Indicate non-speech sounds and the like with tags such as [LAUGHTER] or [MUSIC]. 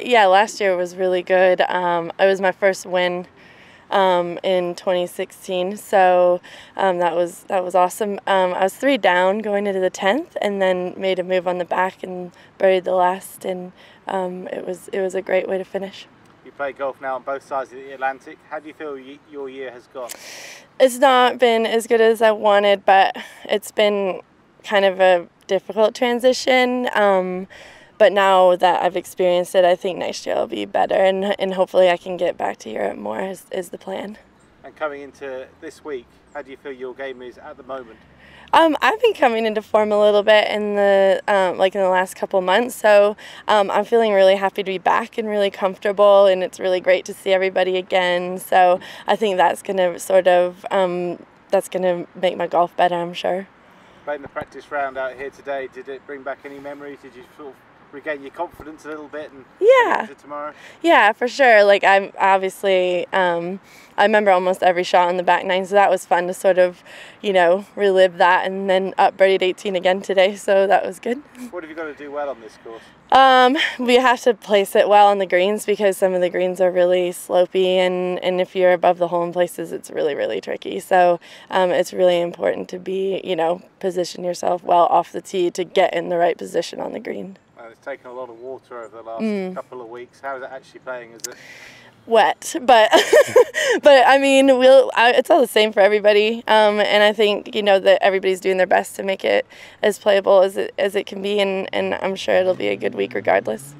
Yeah, last year was really good. Um, it was my first win um, in 2016, so um, that was that was awesome. Um, I was three down going into the 10th, and then made a move on the back and buried the last, and um, it was it was a great way to finish. You play golf now on both sides of the Atlantic. How do you feel your year has gone? It's not been as good as I wanted, but it's been kind of a difficult transition. But now that I've experienced it, I think next year will be better, and and hopefully I can get back to Europe more. Is, is the plan. And coming into this week, how do you feel your game is at the moment? Um, I've been coming into form a little bit in the um, like in the last couple months, so um, I'm feeling really happy to be back and really comfortable, and it's really great to see everybody again. So I think that's gonna sort of um, that's gonna make my golf better, I'm sure. Playing the practice round out here today, did it bring back any memories? Did you sort of regain your confidence a little bit and yeah. tomorrow. Yeah for sure. Like i'm obviously um, i remember almost every shot on the back nine so that was fun to sort of you know relive that and then up birdied 18 again today so that was good. What have you got to do well on this course? Um, we have to place it well on the greens because some of the greens are really slopey and, and if you're above the hole in places it's really really tricky. So um, it's really important to be you know position yourself well off the tee to get in the right position on the green it's taken a lot of water over the last mm. couple of weeks. How is it actually playing? Is it wet? But [LAUGHS] but I mean, we'll. I, it's all the same for everybody. Um, and I think you know that everybody's doing their best to make it as playable as it as it can be, and and I'm sure it'll be a good week regardless.